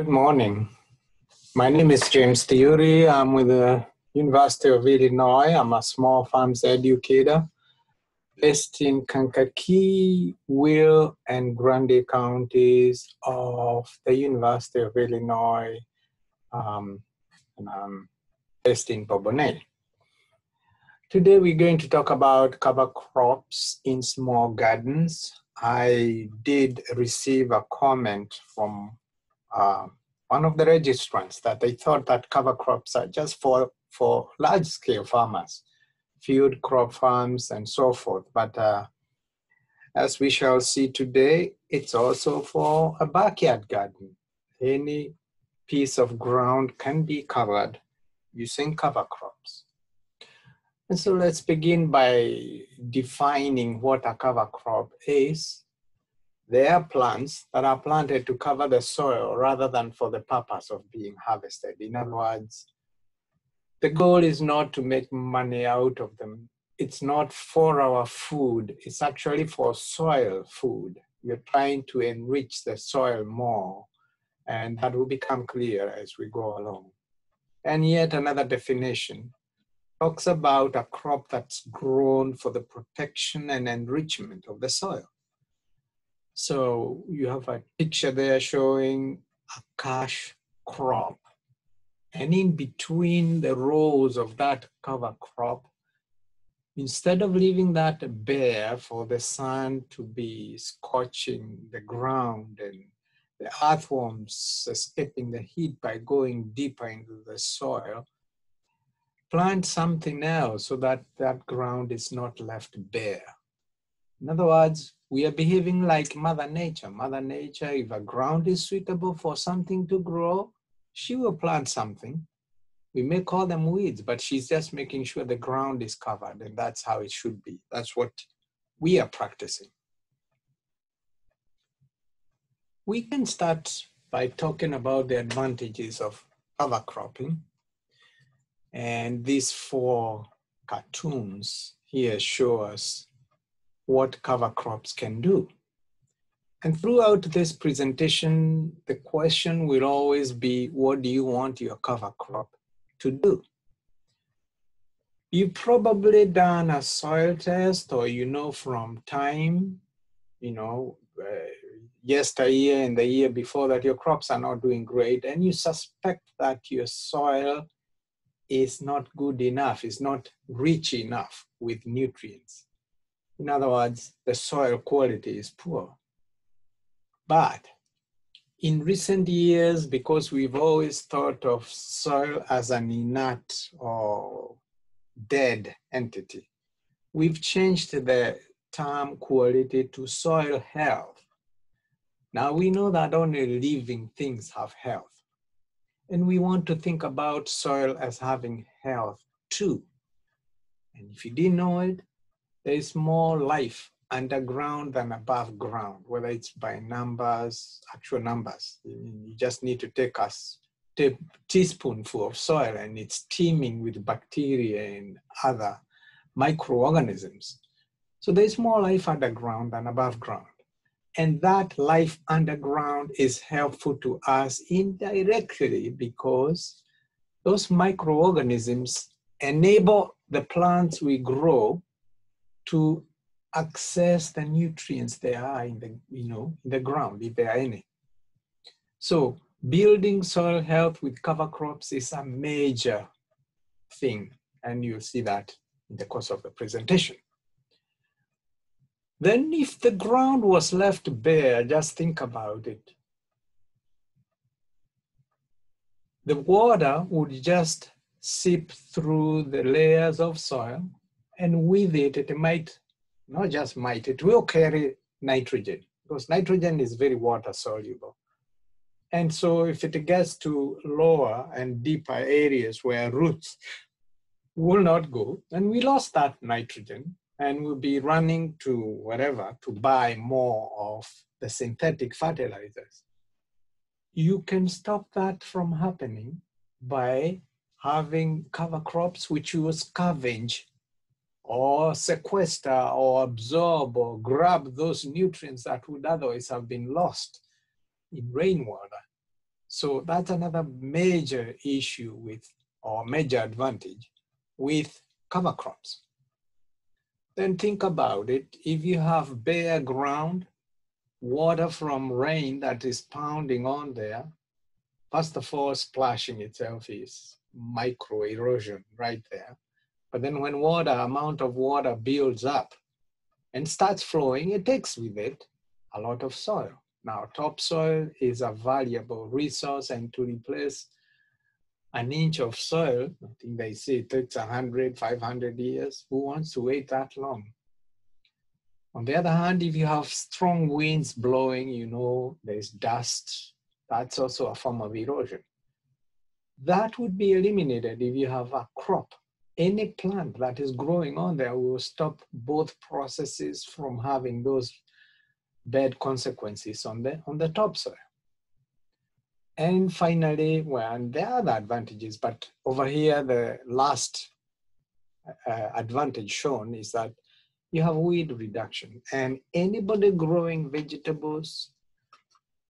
Good morning. My name is James Theuri. I'm with the University of Illinois. I'm a small farms educator based in Kankakee, Will, and Grundy counties of the University of Illinois. Um, and I'm based in Bourbonnais. Today we're going to talk about cover crops in small gardens. I did receive a comment from uh, one of the registrants that they thought that cover crops are just for, for large scale farmers, field crop farms and so forth. But uh, as we shall see today, it's also for a backyard garden. Any piece of ground can be covered using cover crops. And so let's begin by defining what a cover crop is. They are plants that are planted to cover the soil rather than for the purpose of being harvested. In other words, the goal is not to make money out of them. It's not for our food, it's actually for soil food. We're trying to enrich the soil more, and that will become clear as we go along. And yet, another definition talks about a crop that's grown for the protection and enrichment of the soil. So you have a picture there showing a cash crop. And in between the rows of that cover crop, instead of leaving that bare for the sun to be scorching the ground and the earthworms escaping the heat by going deeper into the soil, plant something else so that that ground is not left bare. In other words, we are behaving like Mother Nature. Mother Nature, if a ground is suitable for something to grow, she will plant something. We may call them weeds, but she's just making sure the ground is covered, and that's how it should be. That's what we are practicing. We can start by talking about the advantages of cover cropping and these four cartoons here show us what cover crops can do. And throughout this presentation, the question will always be, what do you want your cover crop to do? You've probably done a soil test or you know from time, you know, uh, yesteryear and the year before that your crops are not doing great and you suspect that your soil is not good enough, is not rich enough with nutrients. In other words, the soil quality is poor. But in recent years, because we've always thought of soil as an inert or dead entity, we've changed the term quality to soil health. Now we know that only living things have health. And we want to think about soil as having health too. And if you didn't know it, there is more life underground than above ground, whether it's by numbers, actual numbers. You just need to take a teaspoonful of soil and it's teeming with bacteria and other microorganisms. So there's more life underground than above ground. And that life underground is helpful to us indirectly because those microorganisms enable the plants we grow to access the nutrients there are in the you know in the ground if there are any so building soil health with cover crops is a major thing and you'll see that in the course of the presentation then if the ground was left bare, just think about it. The water would just seep through the layers of soil and with it, it might, not just might, it will carry nitrogen because nitrogen is very water soluble. And so if it gets to lower and deeper areas where roots will not go, then we lost that nitrogen and we'll be running to whatever to buy more of the synthetic fertilizers. You can stop that from happening by having cover crops which you scavenge or sequester or absorb or grab those nutrients that would otherwise have been lost in rainwater. So that's another major issue with, or major advantage with cover crops. Then think about it. If you have bare ground, water from rain that is pounding on there, first of all, splashing itself is micro erosion right there. But then when water, amount of water builds up and starts flowing, it takes with it a lot of soil. Now, topsoil is a valuable resource and to replace an inch of soil, I think they say it takes 100, 500 years. Who wants to wait that long? On the other hand, if you have strong winds blowing, you know, there's dust, that's also a form of erosion. That would be eliminated if you have a crop. Any plant that is growing on there will stop both processes from having those bad consequences on the, on the topsoil. And finally, well, and there are other advantages, but over here, the last uh, advantage shown is that you have weed reduction. And anybody growing vegetables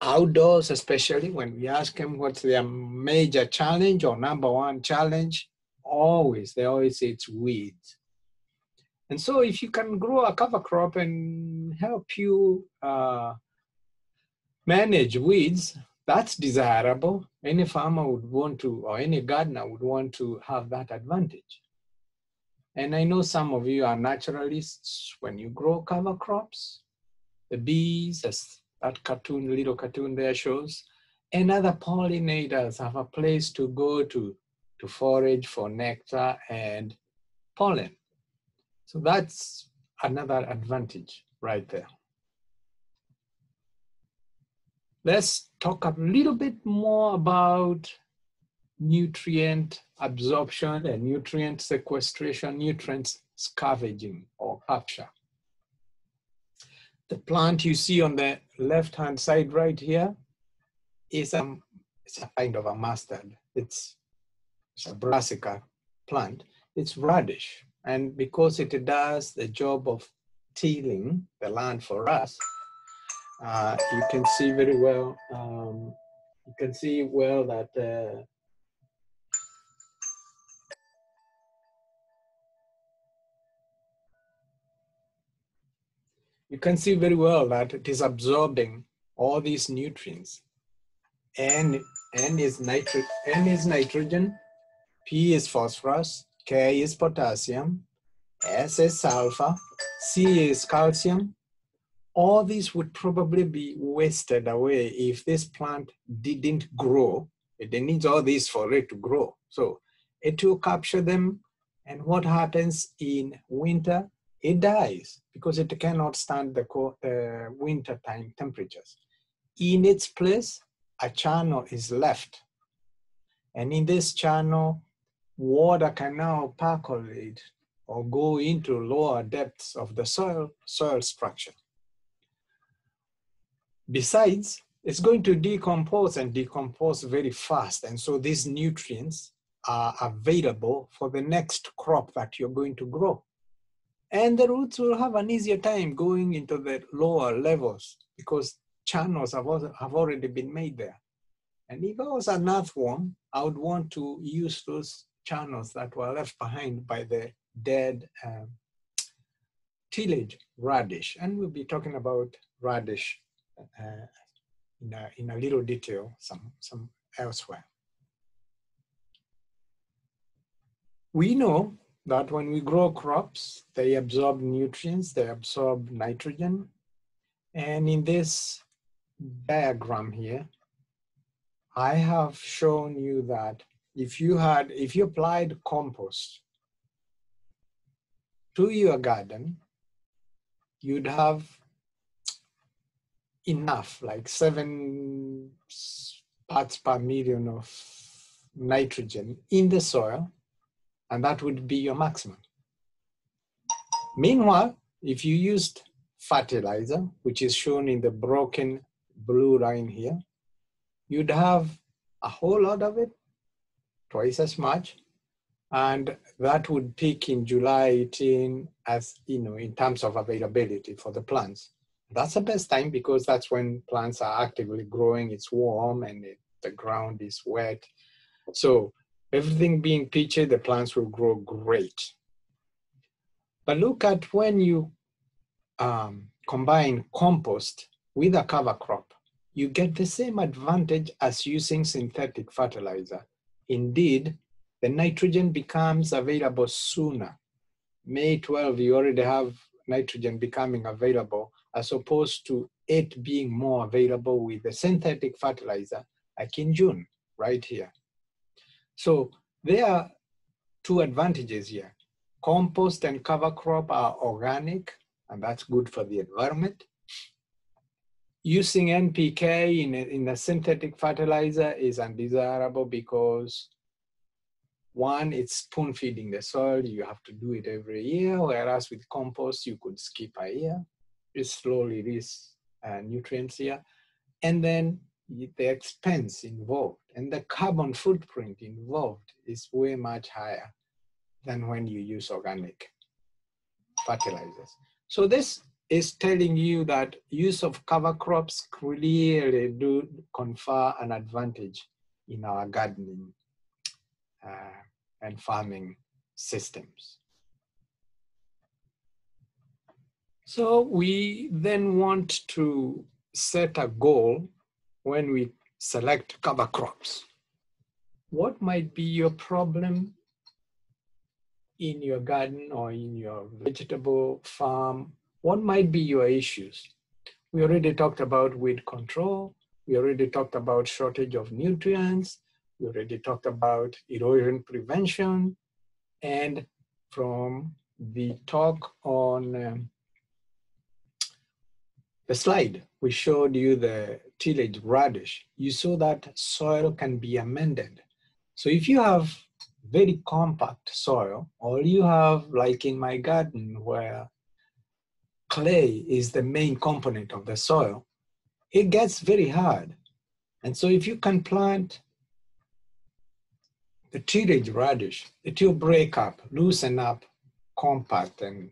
outdoors, especially when we ask them what's their major challenge or number one challenge, always, they always say it's weeds. And so if you can grow a cover crop and help you uh, manage weeds, that's desirable. Any farmer would want to, or any gardener would want to have that advantage. And I know some of you are naturalists. When you grow cover crops, the bees, as that cartoon, little cartoon there shows, and other pollinators have a place to go to to forage for nectar and pollen. So that's another advantage right there. Let's talk a little bit more about nutrient absorption and nutrient sequestration, nutrients scavenging or capture. The plant you see on the left-hand side right here is a, it's a kind of a mustard. It's, it's a brassica plant. It's radish. And because it does the job of tilling the land for us, uh, you can see very well, um, you can see well that uh, you can see very well that it is absorbing all these nutrients. N, N is nitri N is nitrogen, P is phosphorus, K is potassium, S is sulfur, C is calcium, all these would probably be wasted away if this plant didn't grow. It needs all these for it to grow. So it will capture them. And what happens in winter? It dies because it cannot stand the uh, winter time temperatures. In its place, a channel is left. And in this channel, water can now percolate or go into lower depths of the soil, soil structure. Besides, it's going to decompose and decompose very fast. And so these nutrients are available for the next crop that you're going to grow. And the roots will have an easier time going into the lower levels because channels have, also, have already been made there. And if I was an earthworm, I would want to use those channels that were left behind by the dead um, tillage radish. And we'll be talking about radish uh, in, a, in a little detail some, some elsewhere. We know that when we grow crops, they absorb nutrients, they absorb nitrogen. And in this diagram here, I have shown you that if you had, if you applied compost to your garden, you'd have enough, like seven parts per million of nitrogen in the soil, and that would be your maximum. Meanwhile, if you used fertilizer, which is shown in the broken blue line here, you'd have a whole lot of it, twice as much, and that would peak in July 18 as, you know, in terms of availability for the plants. That's the best time because that's when plants are actively growing, it's warm and it, the ground is wet. So everything being peachy, the plants will grow great. But look at when you um, combine compost with a cover crop, you get the same advantage as using synthetic fertilizer. Indeed, the nitrogen becomes available sooner. May 12, you already have nitrogen becoming available as opposed to it being more available with the synthetic fertilizer like in June, right here. So there are two advantages here. Compost and cover crop are organic, and that's good for the environment. Using NPK in a, in a synthetic fertilizer is undesirable because one, it's spoon feeding the soil. You have to do it every year, whereas with compost, you could skip a year. It slowly release uh, nutrients here. And then the expense involved and the carbon footprint involved is way much higher than when you use organic fertilizers. So this is telling you that use of cover crops clearly do confer an advantage in our gardening uh, and farming systems. So we then want to set a goal when we select cover crops. What might be your problem in your garden or in your vegetable farm? What might be your issues? We already talked about weed control. We already talked about shortage of nutrients. We already talked about erosion prevention. And from the talk on um, the slide, we showed you the tillage radish. You saw that soil can be amended. So if you have very compact soil, or you have like in my garden where clay is the main component of the soil, it gets very hard. And so if you can plant the tillage radish, it will break up, loosen up, compact and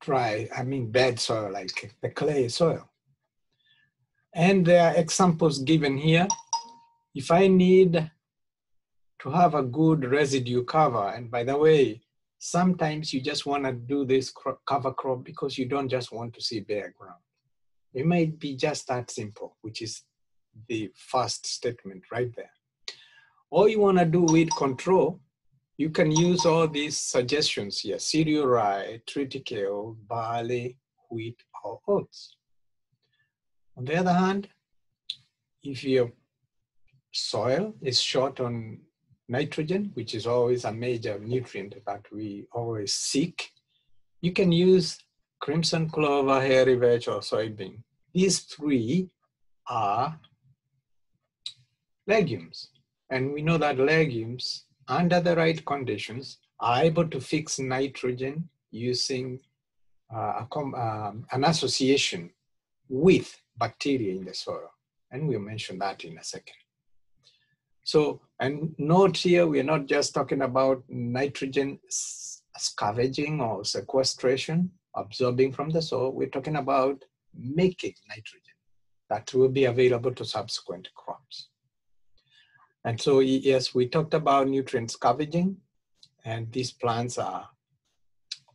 dry, I mean bad soil like the clay soil. And there are examples given here. If I need to have a good residue cover, and by the way, sometimes you just want to do this cover crop because you don't just want to see bare ground. It might be just that simple, which is the first statement right there. Or you want to do weed control, you can use all these suggestions here, cereal rye, triticale, barley, wheat, or oats. On the other hand, if your soil is short on nitrogen, which is always a major nutrient that we always seek, you can use crimson clover, hairy vetch, or soybean. These three are legumes. And we know that legumes, under the right conditions, are able to fix nitrogen using uh, um, an association with bacteria in the soil. And we'll mention that in a second. So, and note here, we're not just talking about nitrogen scavenging or sequestration, absorbing from the soil. We're talking about making nitrogen that will be available to subsequent crops. And so, yes, we talked about nutrient scavenging, and these plants are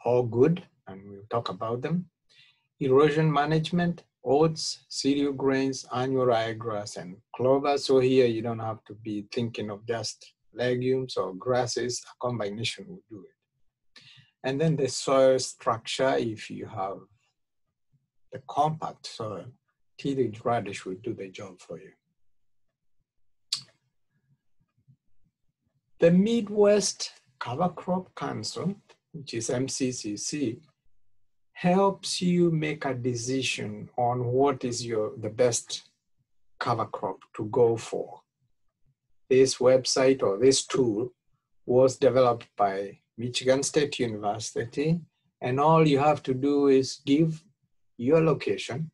all good, and we'll talk about them. Erosion management, oats, cereal grains, annual ryegrass, and clover. So here you don't have to be thinking of just legumes or grasses. A combination will do it. And then the soil structure, if you have the compact soil, tillage radish will do the job for you. The Midwest Cover Crop Council, which is MCCC, helps you make a decision on what is your the best cover crop to go for. This website or this tool was developed by Michigan State University and all you have to do is give your location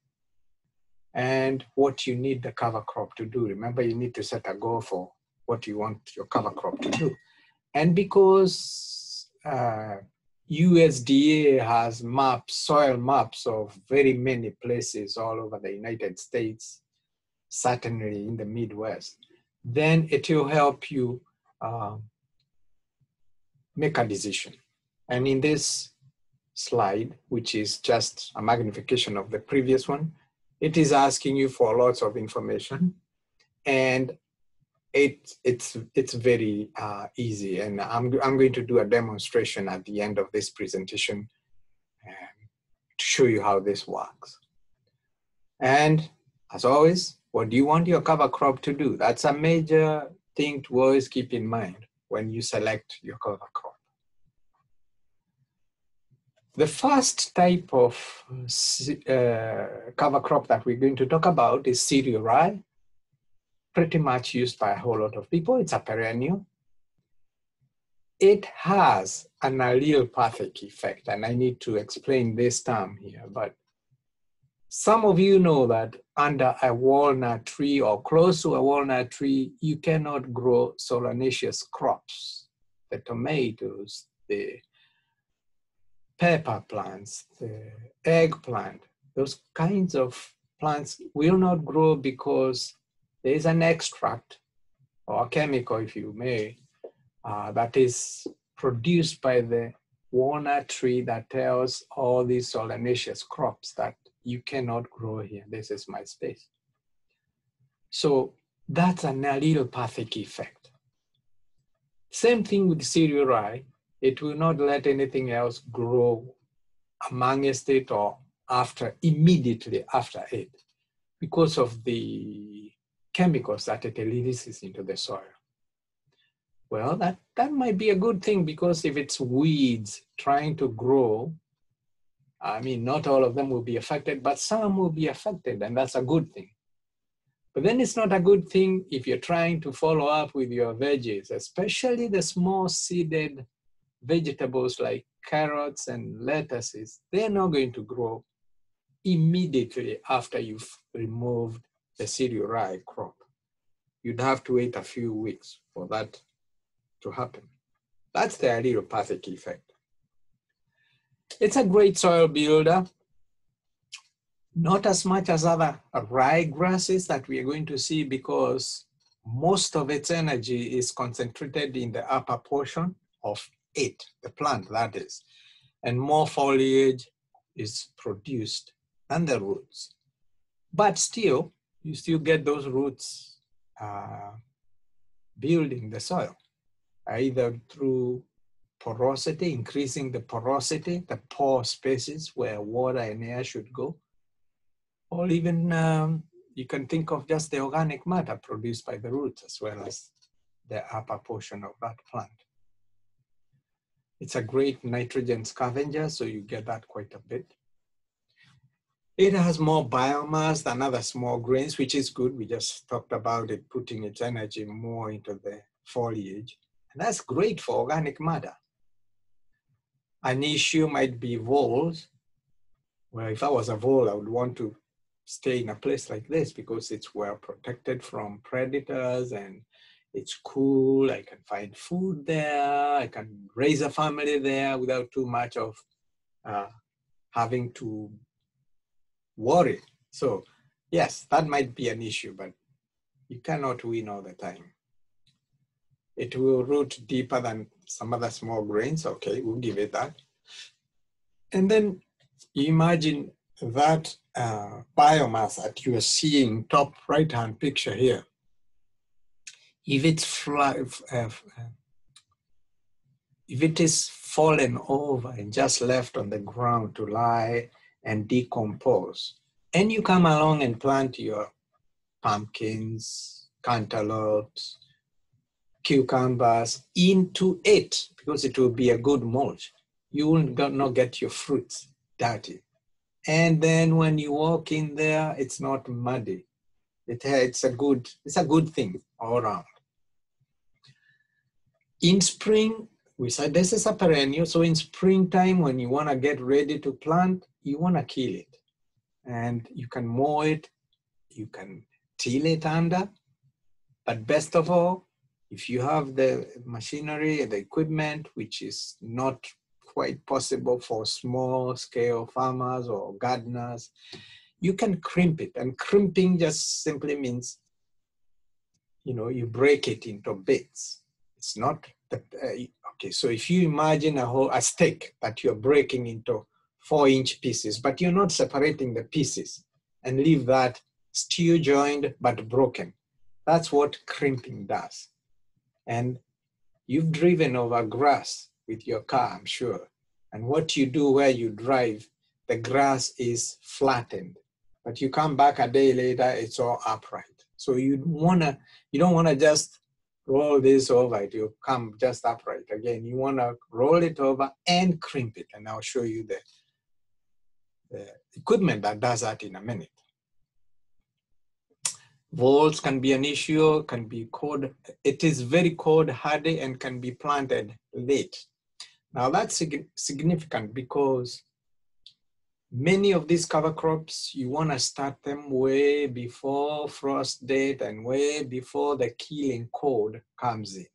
and what you need the cover crop to do. Remember you need to set a goal for what you want your cover crop to do. And because uh, USDA has maps, soil maps of very many places all over the United States, certainly in the Midwest. then it will help you uh, make a decision. And in this slide, which is just a magnification of the previous one, it is asking you for lots of information and it, it's, it's very uh, easy. And I'm, I'm going to do a demonstration at the end of this presentation um, to show you how this works. And as always, what do you want your cover crop to do? That's a major thing to always keep in mind when you select your cover crop. The first type of uh, cover crop that we're going to talk about is cereal rye, pretty much used by a whole lot of people. It's a perennial. It has an allelopathic effect, and I need to explain this term here, but some of you know that under a walnut tree or close to a walnut tree, you cannot grow solanaceous crops. The tomatoes, the pepper plants, the eggplant, those kinds of plants will not grow because there is an extract or chemical, if you may, uh, that is produced by the walnut tree that tells all these solanaceous crops that you cannot grow here. This is my space. So that's an allelopathic effect. Same thing with cereal rye. It will not let anything else grow amongst it or after, immediately after it, because of the chemicals that it releases into the soil. Well, that, that might be a good thing because if it's weeds trying to grow I mean, not all of them will be affected, but some will be affected, and that's a good thing. But then it's not a good thing if you're trying to follow up with your veggies, especially the small seeded vegetables like carrots and lettuces. They're not going to grow immediately after you've removed the cereal rye crop. You'd have to wait a few weeks for that to happen. That's the allelopathic effect. It's a great soil builder, not as much as other rye grasses that we are going to see because most of its energy is concentrated in the upper portion of it, the plant that is, and more foliage is produced than the roots. But still, you still get those roots uh, building the soil, either through porosity, increasing the porosity, the pore spaces where water and air should go. Or even um, you can think of just the organic matter produced by the roots as well as the upper portion of that plant. It's a great nitrogen scavenger, so you get that quite a bit. It has more biomass than other small grains, which is good. We just talked about it putting its energy more into the foliage. And that's great for organic matter. An issue might be voles. Well, if I was a vole, I would want to stay in a place like this because it's well protected from predators and it's cool. I can find food there. I can raise a family there without too much of uh, having to worry. So yes, that might be an issue, but you cannot win all the time. It will root deeper than some other small grains. Okay, we'll give it that. And then imagine that uh, biomass that you are seeing top right hand picture here. If it's fly, uh, if it is fallen over and just left on the ground to lie and decompose, and you come along and plant your pumpkins, cantaloupes, cucumbers into it because it will be a good mulch. You will not get your fruits dirty. And then when you walk in there, it's not muddy. It, it's a good, it's a good thing all around. In spring, we said this is a perennial. So in springtime, when you want to get ready to plant, you want to kill it. And you can mow it, you can till it under. But best of all, if you have the machinery, the equipment, which is not quite possible for small scale farmers or gardeners, you can crimp it. And crimping just simply means you know, you break it into bits. It's not the, uh, okay. So if you imagine a whole a steak that you're breaking into four inch pieces, but you're not separating the pieces and leave that still joined but broken. That's what crimping does. And you've driven over grass with your car, I'm sure. And what you do where you drive, the grass is flattened. But you come back a day later, it's all upright. So you wanna, you don't wanna just roll this over, it will come just upright. Again, you wanna roll it over and crimp it. And I'll show you the, the Uh, equipment that does that in a minute. Volts can be an issue, can be cold. It is very cold, hardy and can be planted late. Now that's significant because many of these cover crops, you want to start them way before frost date and way before the killing cold comes in.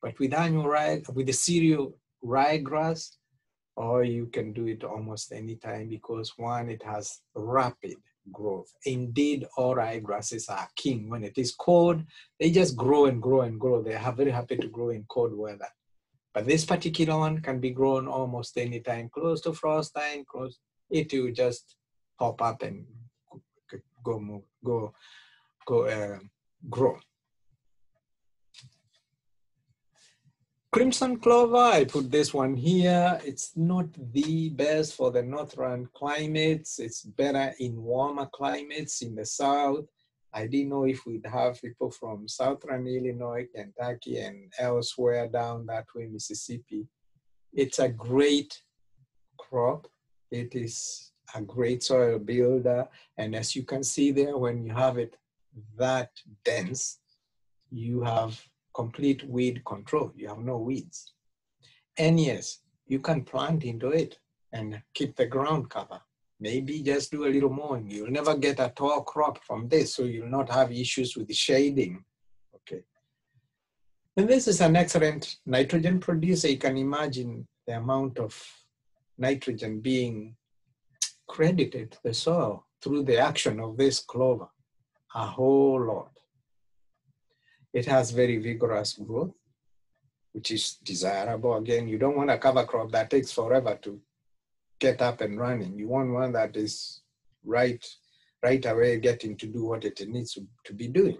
But with annual rye, with the cereal ryegrass, or you can do it almost any time because one, it has rapid growth. Indeed, all ryegrasses are king. When it is cold, they just grow and grow and grow. They are very happy to grow in cold weather. But this particular one can be grown almost any time, close to frost time, close, it will just pop up and go go, go uh, grow. Crimson clover, I put this one here. It's not the best for the northern climates. It's better in warmer climates in the south. I didn't know if we'd have people from southern Illinois, Kentucky, and elsewhere down that way, Mississippi. It's a great crop. It is a great soil builder. And as you can see there, when you have it that dense, you have complete weed control. You have no weeds. And yes, you can plant into it and keep the ground cover. Maybe just do a little mowing. You'll never get a tall crop from this, so you'll not have issues with shading. Okay. And this is an excellent nitrogen producer. You can imagine the amount of nitrogen being credited to the soil through the action of this clover. A whole lot. It has very vigorous growth, which is desirable. Again, you don't want a cover crop that takes forever to get up and running. You want one that is right, right away getting to do what it needs to, to be doing.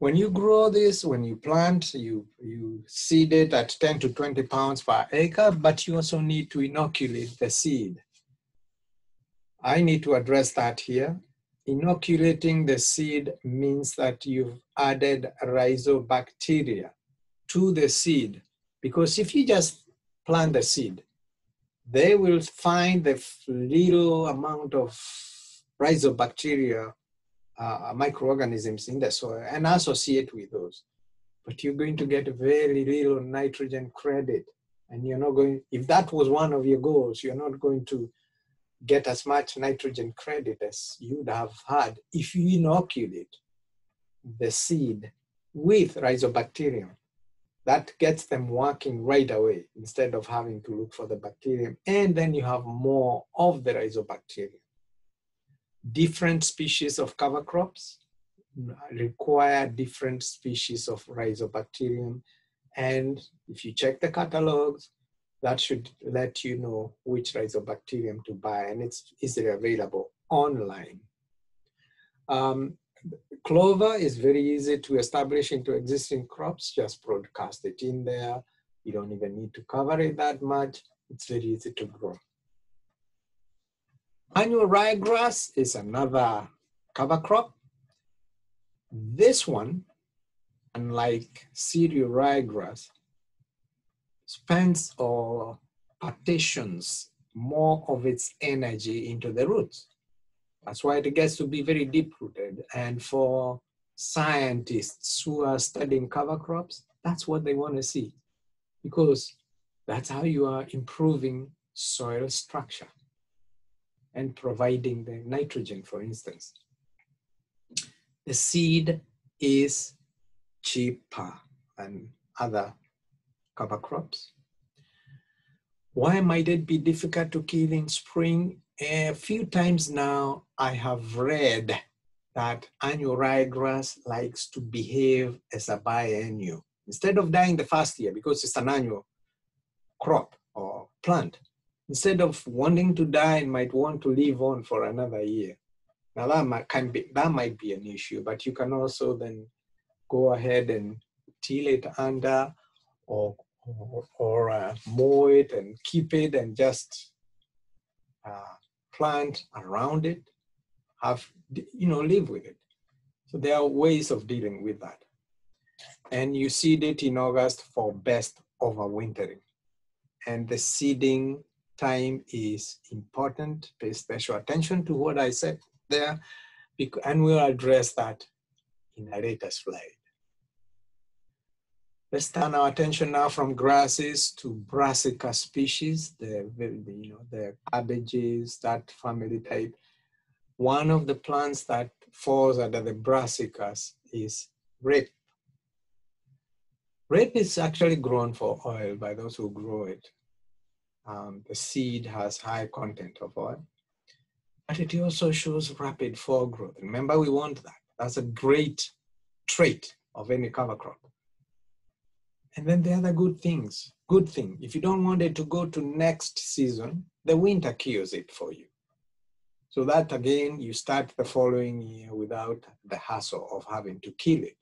When you grow this, when you plant, you, you seed it at 10 to 20 pounds per acre, but you also need to inoculate the seed. I need to address that here. Inoculating the seed means that you've added rhizobacteria to the seed. Because if you just plant the seed, they will find the little amount of rhizobacteria uh, microorganisms in the soil and associate with those. But you're going to get very little nitrogen credit. And you're not going, if that was one of your goals, you're not going to get as much nitrogen credit as you'd have had if you inoculate the seed with rhizobacterium. That gets them working right away instead of having to look for the bacterium. And then you have more of the rhizobacterium. Different species of cover crops require different species of rhizobacterium. And if you check the catalogs, that should let you know which rhizobacterium to buy and it's easily available online. Um, clover is very easy to establish into existing crops, just broadcast it in there. You don't even need to cover it that much. It's very easy to grow. Annual ryegrass is another cover crop. This one, unlike cereal ryegrass, spends or partitions more of its energy into the roots. That's why it gets to be very deep rooted. And for scientists who are studying cover crops, that's what they want to see because that's how you are improving soil structure and providing the nitrogen, for instance. The seed is cheaper than other cover crops. Why might it be difficult to kill in spring? A few times now I have read that annual ryegrass likes to behave as a biennial. Instead of dying the first year, because it's an annual crop or plant, instead of wanting to die, it might want to live on for another year. Now that might, can be, that might be an issue, but you can also then go ahead and till it under or, or, or uh, mow it and keep it and just uh, plant around it, have, you know, live with it. So there are ways of dealing with that. And you seed it in August for best overwintering. And the seeding time is important. Pay special attention to what I said there, and we'll address that in a later slide. Let's turn our attention now from grasses to brassica species, the, the, you know, the cabbages, that family type. One of the plants that falls under the brassicas is rape. Rape is actually grown for oil by those who grow it. Um, the seed has high content of oil, but it also shows rapid foregrowth. Remember, we want that. That's a great trait of any cover crop. And then the other good things, good thing, if you don't want it to go to next season, the winter kills it for you. So that again, you start the following year without the hassle of having to kill it.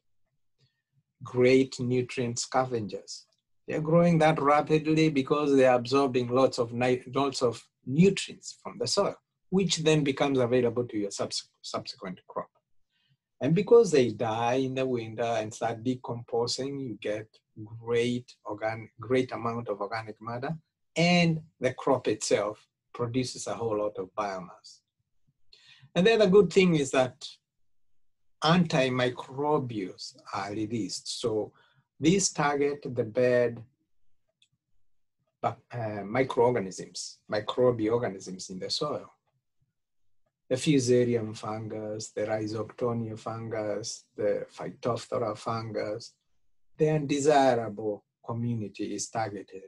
Great nutrient scavengers. They're growing that rapidly because they're absorbing lots of lots of nutrients from the soil, which then becomes available to your subsequent crop. And because they die in the winter and start decomposing, you get great organic, great amount of organic matter, and the crop itself produces a whole lot of biomass. And then the good thing is that antimicrobials are released. So these target the bed uh, microorganisms, microbial organisms in the soil the fusarium fungus, the rhizoctonia fungus, the phytophthora fungus, the undesirable community is targeted.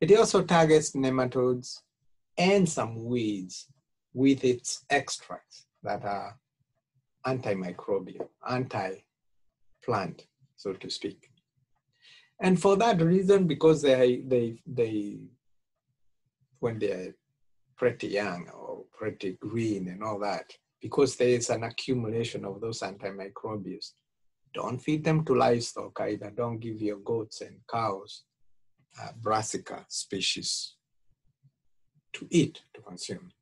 It also targets nematodes and some weeds with its extracts that are antimicrobial, anti-plant, so to speak. And for that reason, because they, they, they, when they're pretty young or pretty green and all that because there is an accumulation of those antimicrobials. Don't feed them to livestock either. Don't give your goats and cows uh, brassica species to eat, to consume.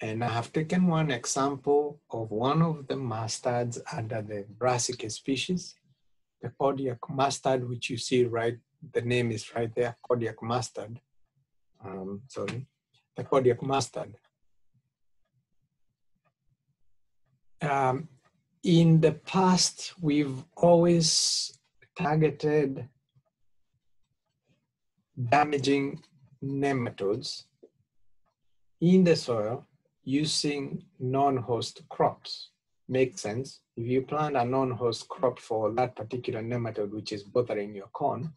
And I have taken one example of one of the mustards under the brassica species, the Kodiak mustard, which you see right, the name is right there, Kodiak mustard um, sorry, the Kodiak mustard. Um, in the past, we've always targeted damaging nematodes in the soil using non-host crops. Makes sense. If you plant a non-host crop for that particular nematode which is bothering your corn,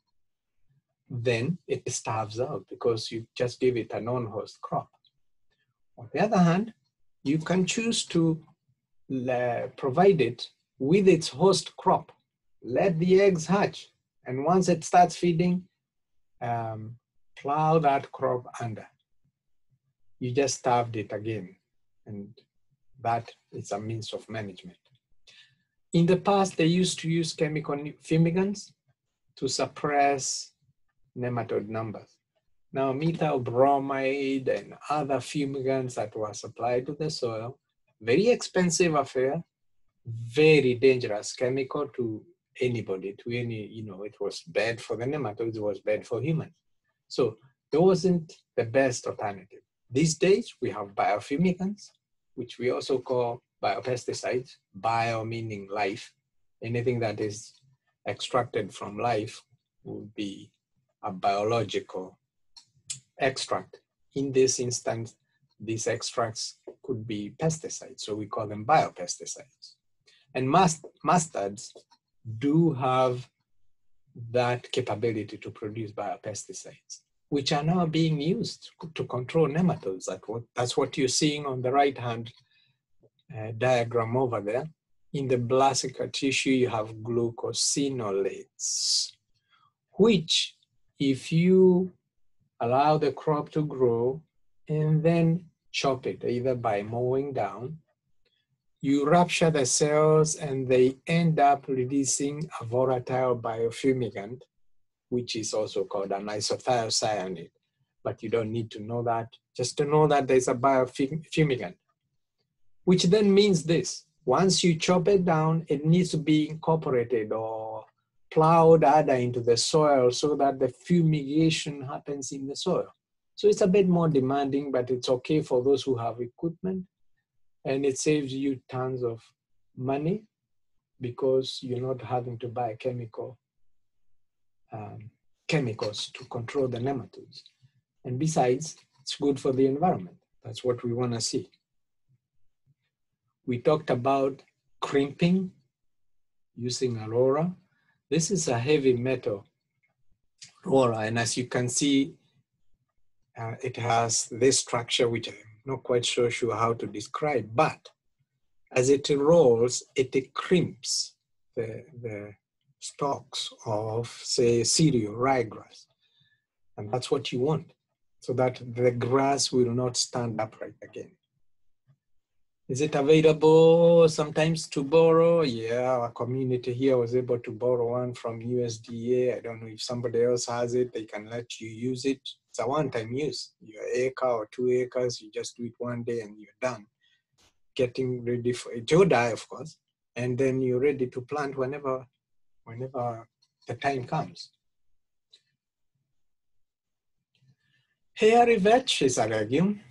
then it starves out because you just give it a non-host crop. On the other hand, you can choose to provide it with its host crop. Let the eggs hatch. And once it starts feeding, um, plow that crop under. You just starved it again. And that is a means of management. In the past, they used to use chemical fumigants to suppress nematode numbers. Now, methyl bromide and other fumigants that were supplied to the soil, very expensive affair, very dangerous chemical to anybody, to any, you know, it was bad for the nematodes, it was bad for humans. So that wasn't the best alternative. These days, we have biofumigants, which we also call biopesticides, bio meaning life. Anything that is extracted from life would be a biological extract. In this instance, these extracts could be pesticides, so we call them biopesticides. And must, mustards do have that capability to produce biopesticides, which are now being used to control nematodes. That's what you're seeing on the right hand uh, diagram over there. In the brassica tissue, you have glucosinolates, which if you allow the crop to grow and then chop it either by mowing down, you rupture the cells and they end up releasing a volatile biofumigant, which is also called an isothiocyanate. But you don't need to know that, just to know that there's a biofumigant, which then means this. Once you chop it down, it needs to be incorporated or plowed either into the soil so that the fumigation happens in the soil. So it's a bit more demanding, but it's okay for those who have equipment. And it saves you tons of money because you're not having to buy chemical um, chemicals to control the nematodes. And besides, it's good for the environment. That's what we want to see. We talked about crimping using a roller. This is a heavy metal roller, and as you can see, uh, it has this structure which I'm not quite so sure how to describe, but as it rolls, it crimps the, the stalks of, say, cereal, ryegrass. And that's what you want, so that the grass will not stand upright again. Is it available sometimes to borrow? Yeah, our community here was able to borrow one from USDA. I don't know if somebody else has it, they can let you use it. It's a one-time use. Your acre or two acres, you just do it one day and you're done. Getting ready for it. You'll die, of course. And then you're ready to plant whenever, whenever the time comes. Hairy vetch is a legume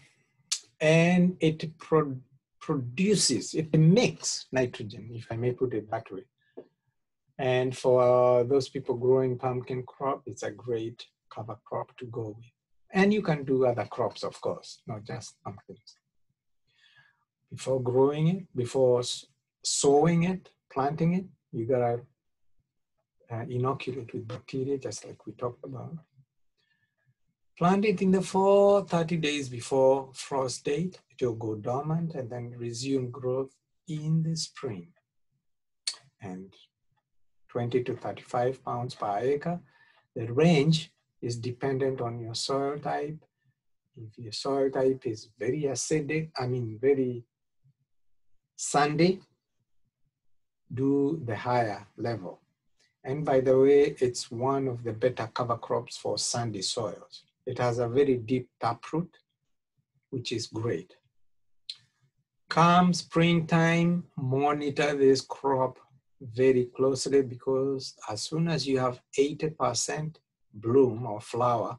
and it produces produces, it makes nitrogen, if I may put it that way. And for those people growing pumpkin crop, it's a great cover crop to go with. And you can do other crops, of course, not just pumpkins. Before growing it, before sowing it, planting it, you gotta uh, inoculate with bacteria, just like we talked about. Plant it in the fall, 30 days before frost date it will go dormant and then resume growth in the spring. And 20 to 35 pounds per acre. The range is dependent on your soil type. If your soil type is very acidic, I mean very sandy, do the higher level. And by the way, it's one of the better cover crops for sandy soils. It has a very deep taproot, which is great. Come springtime, monitor this crop very closely because as soon as you have 80% bloom or flower,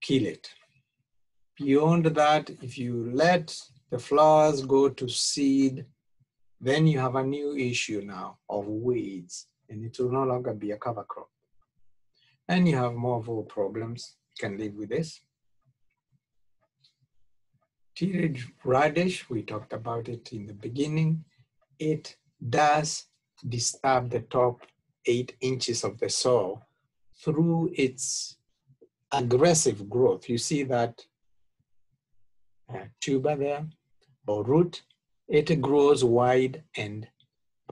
kill it. Beyond that, if you let the flowers go to seed, then you have a new issue now of weeds and it will no longer be a cover crop. And you have more of problems. You can live with this. Tillage radish, we talked about it in the beginning, it does disturb the top eight inches of the soil through its aggressive growth. You see that uh, tuber there, or root, it grows wide and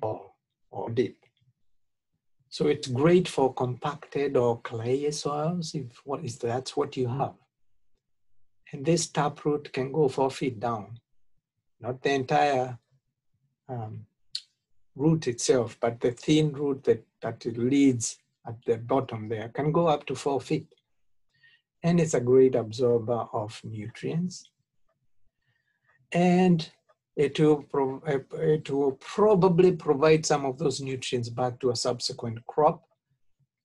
tall or deep. So it's great for compacted or clay soils if what is that's what you have. And this taproot can go four feet down, not the entire um, root itself, but the thin root that, that it leads at the bottom there can go up to four feet. And it's a great absorber of nutrients. And it will, it will probably provide some of those nutrients back to a subsequent crop.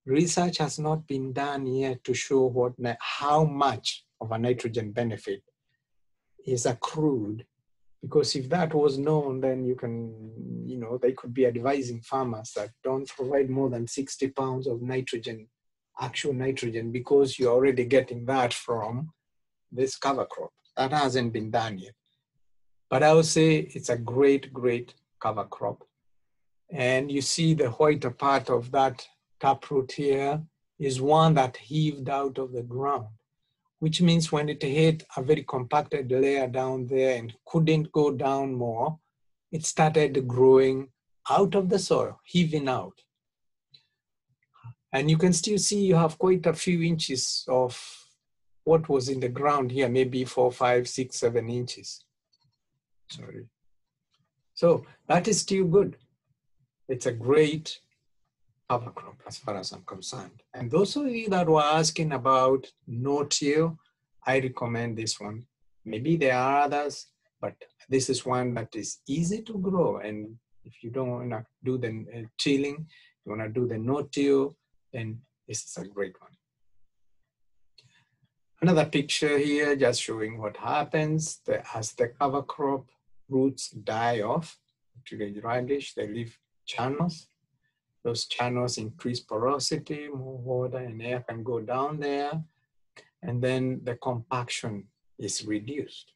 Research has not been done yet to show what how much of a nitrogen benefit is accrued because if that was known then you can you know they could be advising farmers that don't provide more than 60 pounds of nitrogen actual nitrogen because you're already getting that from this cover crop. That hasn't been done yet. But i would say it's a great great cover crop. And you see the whiter part of that taproot here is one that heaved out of the ground which means when it hit a very compacted layer down there and couldn't go down more, it started growing out of the soil, heaving out. And you can still see you have quite a few inches of what was in the ground here, maybe four, five, six, seven inches. Sorry. So that is still good. It's a great cover crop as far as I'm concerned. And those of you that were asking about no-till, I recommend this one. Maybe there are others, but this is one that is easy to grow. And if you don't want to do the uh, tilling, you want to do the no-till, then this is a great one. Another picture here just showing what happens the, as the cover crop roots die off to the radish, they leave channels. Those channels increase porosity, more water and air can go down there. And then the compaction is reduced.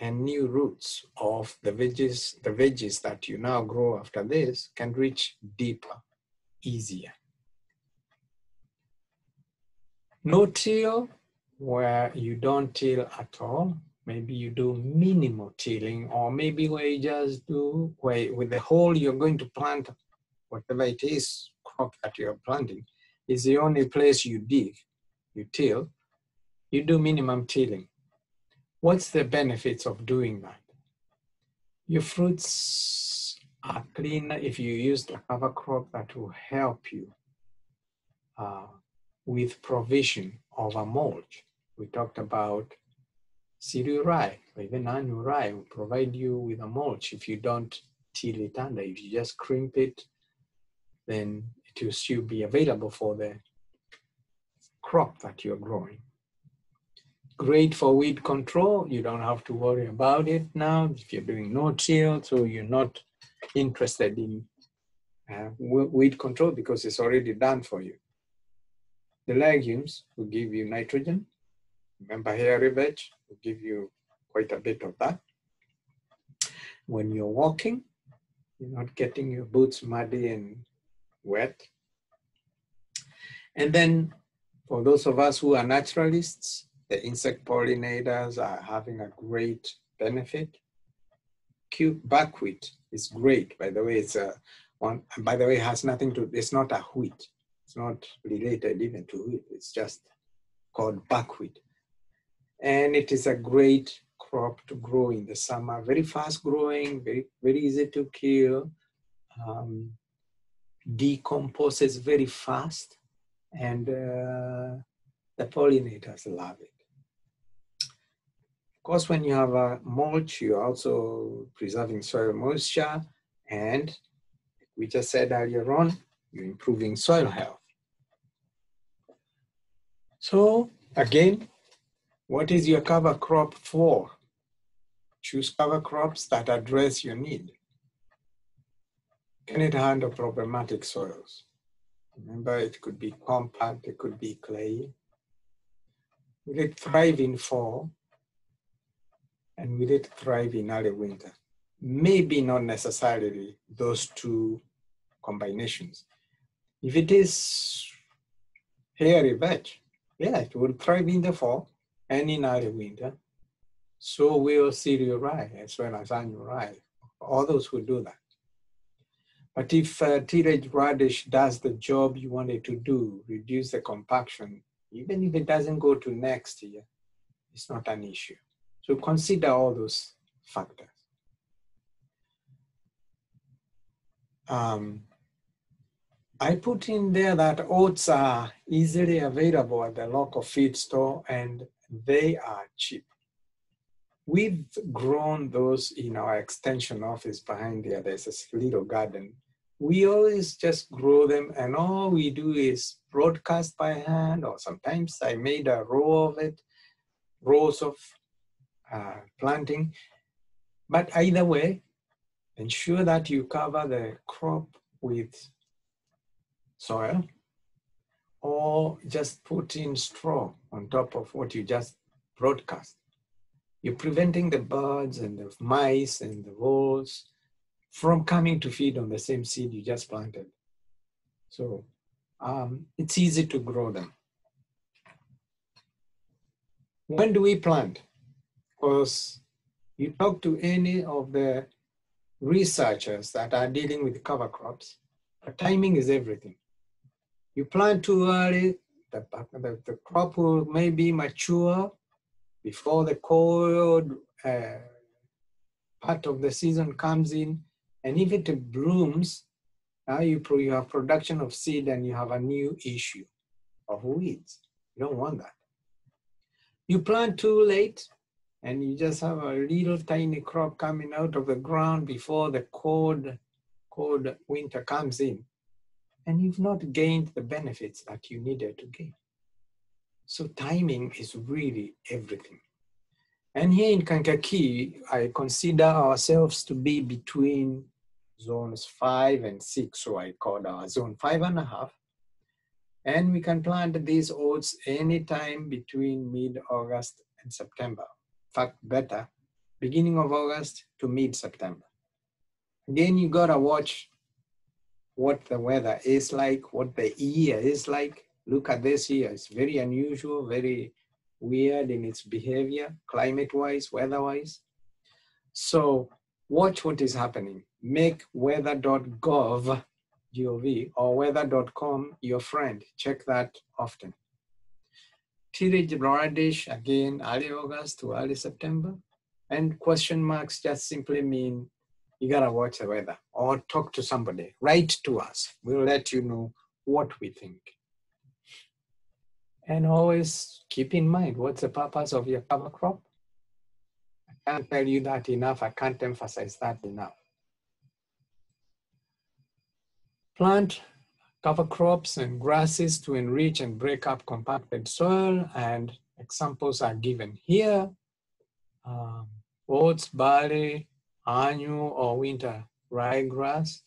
And new roots of the veggies, the veggies that you now grow after this can reach deeper, easier. No till where you don't till at all. Maybe you do minimal tilling, or maybe where you just do where with the hole you're going to plant whatever it is crop that you're planting is the only place you dig, you till, you do minimum tilling. What's the benefits of doing that? Your fruits are cleaner if you use the cover crop that will help you uh, with provision of a mulch we talked about cereal rye or even annual rye will provide you with a mulch if you don't till it under. If you just crimp it, then it will still be available for the crop that you're growing. Great for weed control. You don't have to worry about it now if you're doing no-till, so you're not interested in uh, weed control because it's already done for you. The legumes will give you nitrogen, Remember hairy vetch will give you quite a bit of that. When you're walking, you're not getting your boots muddy and wet. And then for those of us who are naturalists, the insect pollinators are having a great benefit. Cute buckwheat is great. By the way, it's a one, by the way, has nothing to, it's not a wheat. It's not related even to wheat. It's just called buckwheat and it is a great crop to grow in the summer. Very fast growing, very very easy to kill, um, decomposes very fast, and uh, the pollinators love it. Of course, when you have a mulch, you're also preserving soil moisture, and we just said earlier on, you're improving soil health. So again, what is your cover crop for? Choose cover crops that address your need. Can it handle problematic soils? Remember, it could be compact, it could be clay. Will it thrive in fall? And will it thrive in early winter? Maybe not necessarily those two combinations. If it is hairy vetch, yeah, it will thrive in the fall and in early winter. So will cereal rye as well as annual rye. All those will do that. But if uh, tillage radish does the job you want it to do, reduce the compaction, even if it doesn't go to next year, it's not an issue. So consider all those factors. Um, I put in there that oats are easily available at the local feed store and they are cheap. We've grown those in our extension office behind there. There's a little garden. We always just grow them, and all we do is broadcast by hand, or sometimes I made a row of it, rows of uh, planting. But either way, ensure that you cover the crop with soil or just put in straw on top of what you just broadcast. You're preventing the birds and the mice and the voles from coming to feed on the same seed you just planted. So um, it's easy to grow them. When do we plant? Because you talk to any of the researchers that are dealing with cover crops, timing is everything. You plant too early, the, the, the crop will maybe mature before the cold uh, part of the season comes in. And if it blooms, now you, you have production of seed and you have a new issue of weeds. You don't want that. You plant too late and you just have a little tiny crop coming out of the ground before the cold, cold winter comes in. And you've not gained the benefits that you needed to gain. So timing is really everything. And here in Kankakee, I consider ourselves to be between zones five and six. So I call our zone five and a half. And we can plant these oats anytime between mid-August and September. In fact, better, beginning of August to mid-September. Again, you gotta watch what the weather is like, what the year is like. Look at this year, it's very unusual, very weird in its behavior, climate-wise, weather-wise. So watch what is happening. Make weather.gov gov or weather.com your friend. Check that often. Tillage radish, again, early August to early September. And question marks just simply mean you gotta watch the weather or talk to somebody. Write to us. We'll let you know what we think. And always keep in mind what's the purpose of your cover crop. I can't tell you that enough. I can't emphasize that enough. Plant cover crops and grasses to enrich and break up compacted soil and examples are given here. Um, oats, barley, annual or winter ryegrass.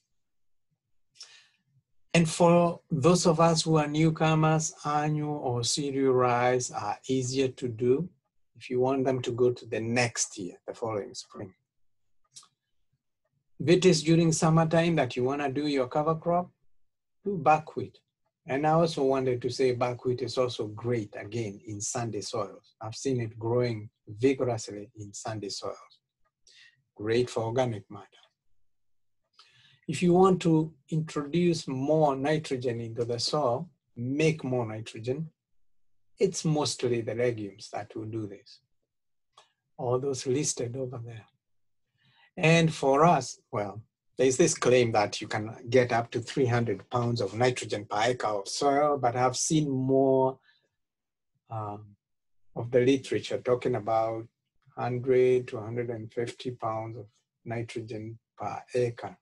And for those of us who are newcomers, annual or cereal rice are easier to do if you want them to go to the next year, the following spring. If it is during summertime that you want to do your cover crop, do buckwheat. And I also wanted to say buckwheat is also great again in sandy soils. I've seen it growing vigorously in sandy soils. Great for organic matter. If you want to introduce more nitrogen into the soil, make more nitrogen, it's mostly the legumes that will do this. All those listed over there. And for us, well, there's this claim that you can get up to 300 pounds of nitrogen per acre of soil, but I've seen more um, of the literature talking about 100 to 150 pounds of nitrogen per acre.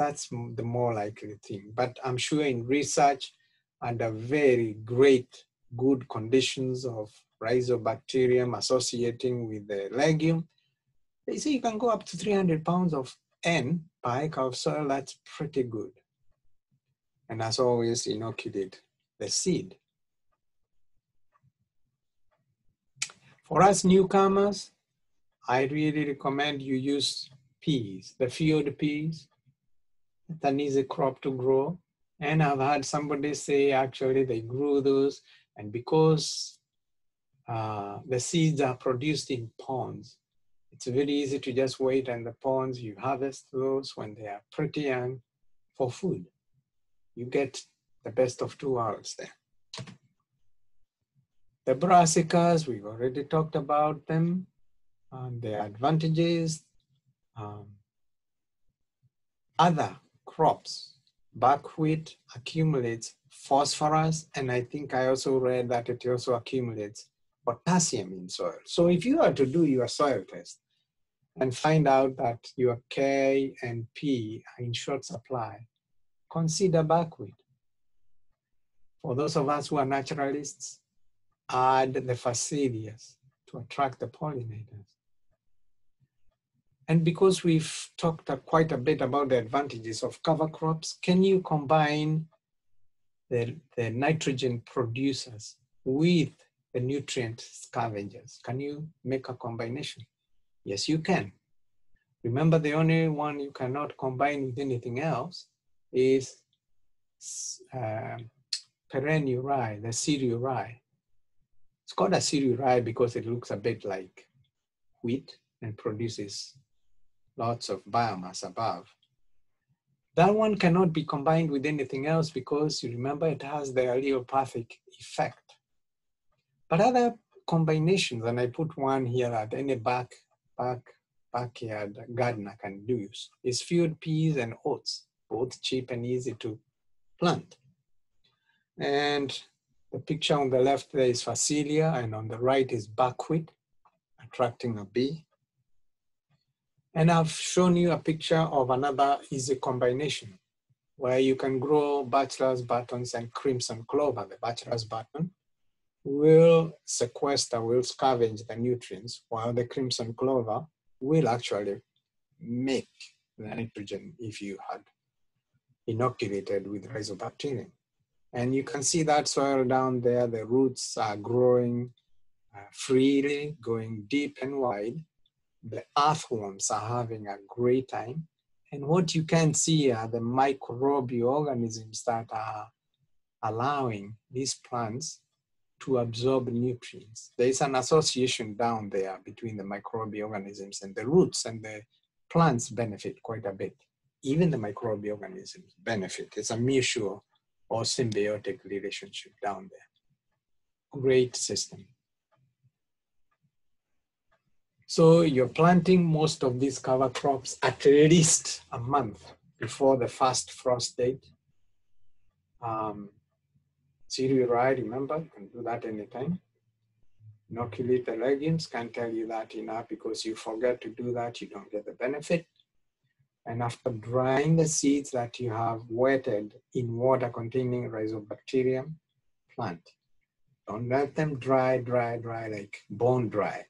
That's the more likely thing. But I'm sure in research, under very great good conditions of rhizobacterium associating with the legume, they say you can go up to 300 pounds of N per acre of soil, that's pretty good. And as always, inoculate the seed. For us newcomers, I really recommend you use peas, the field peas. It's needs a crop to grow. And I've had somebody say actually they grew those and because uh, the seeds are produced in ponds, it's very easy to just wait and the ponds, you harvest those when they are pretty young for food. You get the best of two worlds there. The brassicas, we've already talked about them, and their advantages. Um, other crops, buckwheat accumulates phosphorus, and I think I also read that it also accumulates potassium in soil. So if you are to do your soil test and find out that your K and P are in short supply, consider buckwheat. For those of us who are naturalists, add the phacelia to attract the pollinators. And because we've talked quite a bit about the advantages of cover crops, can you combine the, the nitrogen producers with the nutrient scavengers? Can you make a combination? Yes, you can. Remember, the only one you cannot combine with anything else is uh, perennial rye, the cereal rye. It's called a cereal rye because it looks a bit like wheat and produces lots of biomass above. That one cannot be combined with anything else because you remember it has the allelopathic effect. But other combinations, and I put one here that any back, back, backyard gardener can use, is field peas and oats, both cheap and easy to plant. And the picture on the left there is Phacelia, and on the right is buckwheat, attracting a bee. And I've shown you a picture of another easy combination where you can grow bachelor's buttons and crimson clover. The bachelor's button will sequester, will scavenge the nutrients, while the crimson clover will actually make the nitrogen if you had inoculated with rhizobacterium. And you can see that soil down there, the roots are growing uh, freely, going deep and wide the earthworms are having a great time. And what you can see are the microbial organisms that are allowing these plants to absorb nutrients. There is an association down there between the microbial organisms and the roots and the plants benefit quite a bit. Even the microbial organisms benefit. It's a mutual or symbiotic relationship down there. Great system. So you're planting most of these cover crops at least a month before the first frost date. Um, cereal rye, remember, you can do that anytime. Inoculate the legumes, can't tell you that enough because you forget to do that, you don't get the benefit. And after drying the seeds that you have wetted in water containing rhizobacterium, plant. Don't let them dry, dry, dry, like bone dry.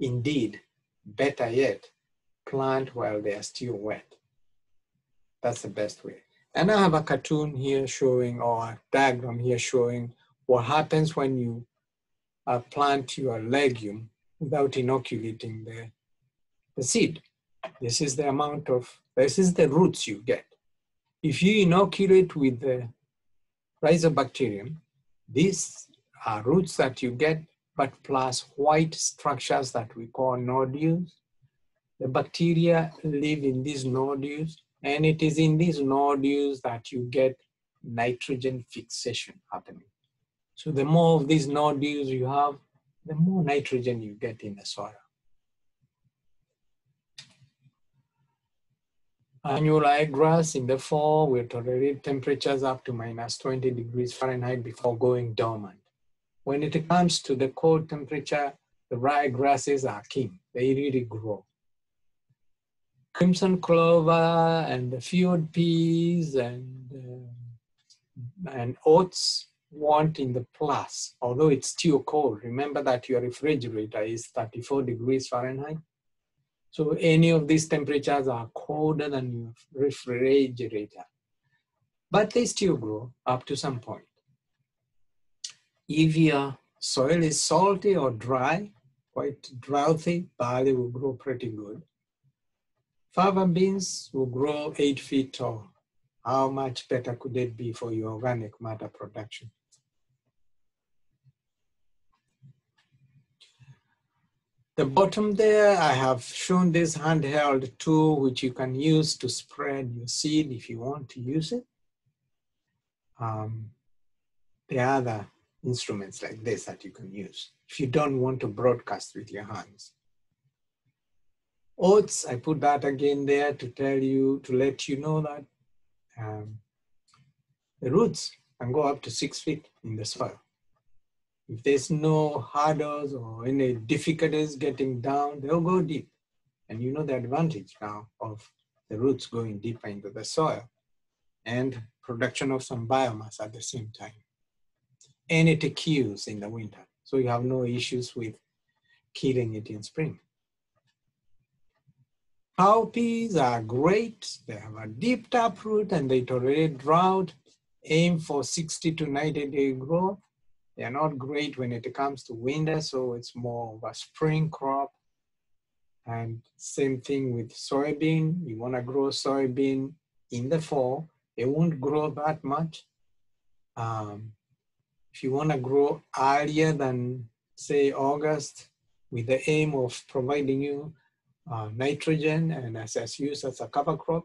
Indeed, better yet, plant while they are still wet. That's the best way. And I have a cartoon here showing, or a diagram here showing what happens when you uh, plant your legume without inoculating the, the seed. This is the amount of, this is the roots you get. If you inoculate with the rhizobacterium, these are roots that you get but plus white structures that we call nodules. The bacteria live in these nodules, and it is in these nodules that you get nitrogen fixation happening. So the more of these nodules you have, the more nitrogen you get in the soil. Annual grass in the fall will tolerate temperatures up to minus 20 degrees Fahrenheit before going dormant. When it comes to the cold temperature, the rye grasses are king. They really grow. Crimson clover and the field peas and, uh, and oats want in the plus, although it's still cold. Remember that your refrigerator is 34 degrees Fahrenheit. So any of these temperatures are colder than your refrigerator. But they still grow up to some point. If your soil is salty or dry, quite droughty, barley will grow pretty good. Fava beans will grow eight feet tall. How much better could it be for your organic matter production? The bottom there, I have shown this handheld tool which you can use to spread your seed if you want to use it. Um, the other instruments like this that you can use if you don't want to broadcast with your hands. Oats, I put that again there to tell you, to let you know that um, the roots can go up to six feet in the soil. If there's no hurdles or any difficulties getting down, they'll go deep. And you know the advantage now of the roots going deeper into the soil and production of some biomass at the same time and it kills in the winter. So you have no issues with killing it in spring. Cowpeas are great. They have a deep taproot and they tolerate drought. Aim for 60 to 90 day growth. They are not great when it comes to winter, so it's more of a spring crop. And same thing with soybean. You want to grow soybean in the fall. It won't grow that much. Um, If you want to grow earlier than, say, August, with the aim of providing you uh, nitrogen and as, as used as a cover crop,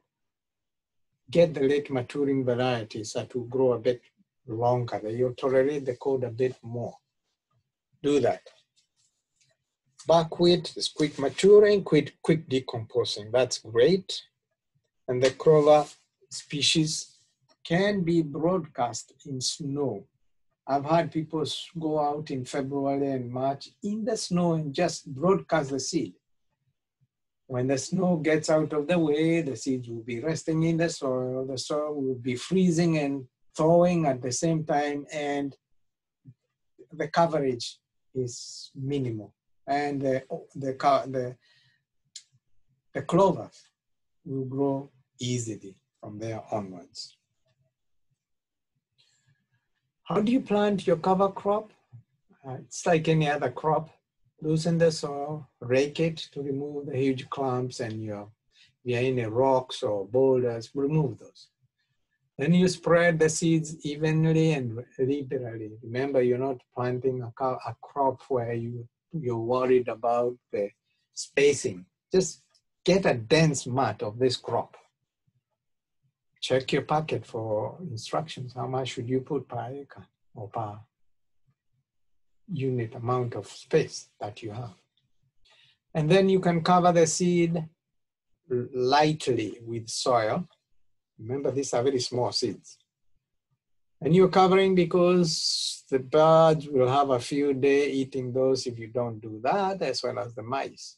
get the late maturing varieties that will grow a bit longer. You'll tolerate the cold a bit more. Do that. Buckwheat is quick maturing, quick, quick decomposing. That's great. And the clover species can be broadcast in snow. I've had people go out in February and March in the snow and just broadcast the seed. When the snow gets out of the way, the seeds will be resting in the soil, the soil will be freezing and thawing at the same time, and the coverage is minimal. And the, the, the, the clovers will grow easily from there onwards. How do you plant your cover crop? Uh, it's like any other crop. Loosen the soil, rake it to remove the huge clumps and your, if you're rocks or boulders, remove those. Then you spread the seeds evenly and liberally. Remember, you're not planting a, a crop where you, you're worried about the spacing. Just get a dense mat of this crop check your packet for instructions. How much should you put per acre or per unit amount of space that you have? And then you can cover the seed lightly with soil. Remember, these are very small seeds. And you're covering because the birds will have a few day eating those if you don't do that, as well as the mice.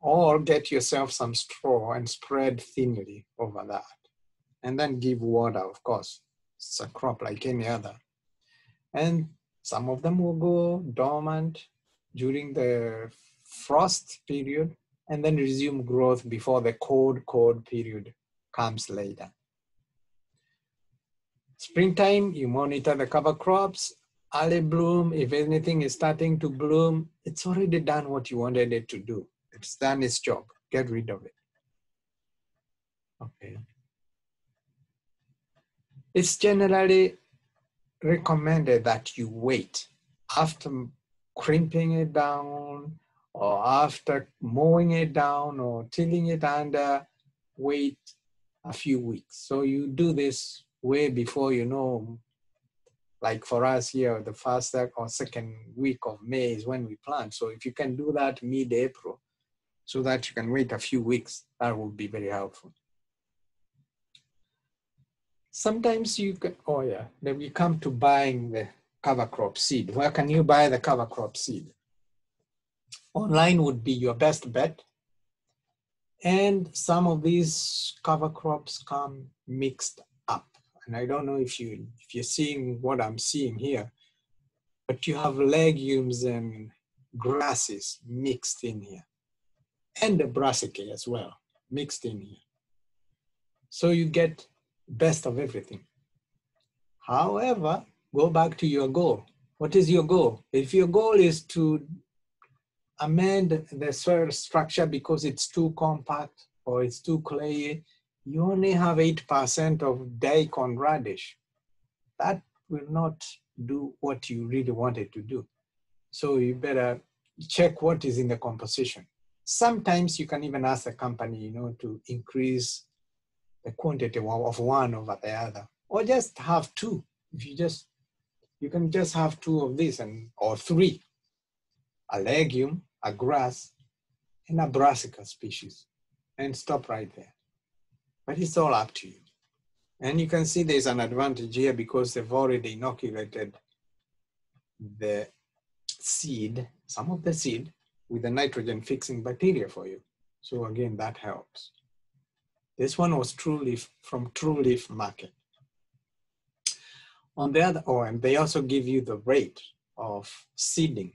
Or get yourself some straw and spread thinly over that and then give water, of course. It's a crop like any other. And some of them will go dormant during the frost period and then resume growth before the cold, cold period comes later. Springtime, you monitor the cover crops. Early bloom, if anything is starting to bloom, it's already done what you wanted it to do. It's done its job. Get rid of it. Okay. It's generally recommended that you wait after crimping it down or after mowing it down or tilling it under, wait a few weeks. So you do this way before you know, like for us here, the first or second week of May is when we plant. So if you can do that mid-April, so that you can wait a few weeks, that would be very helpful. Sometimes you can, oh yeah, then we come to buying the cover crop seed. Where can you buy the cover crop seed? Online would be your best bet. And some of these cover crops come mixed up. And I don't know if, you, if you're seeing what I'm seeing here, but you have legumes and grasses mixed in here. And the brassicae as well, mixed in here. So you get best of everything. However, go back to your goal. What is your goal? If your goal is to amend the soil structure because it's too compact or it's too clayey, you only have 8% of daikon radish. That will not do what you really wanted to do. So you better check what is in the composition. Sometimes you can even ask the company, you know, to increase the quantity of one over the other, or just have two. If you just, you can just have two of this and or three, a legume, a grass, and a brassica species, and stop right there. But it's all up to you. And you can see there's an advantage here because they've already inoculated the seed, some of the seed, with the nitrogen fixing bacteria for you. So again, that helps. This one was True Leaf from True Leaf Market. On the other, oh, and they also give you the rate of seeding.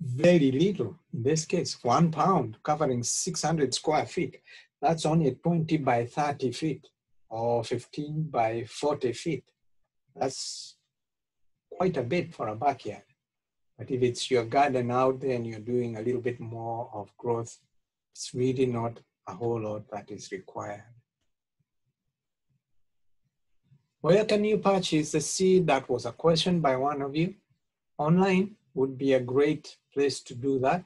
Very little, in this case, one pound covering 600 square feet. That's only 20 by 30 feet or 15 by 40 feet. That's quite a bit for a backyard. But if it's your garden out there and you're doing a little bit more of growth, it's really not a whole lot that is required. Where can you purchase the seed? That was a question by one of you. Online would be a great place to do that.